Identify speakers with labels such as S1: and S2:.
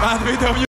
S1: Magnífico Carolina!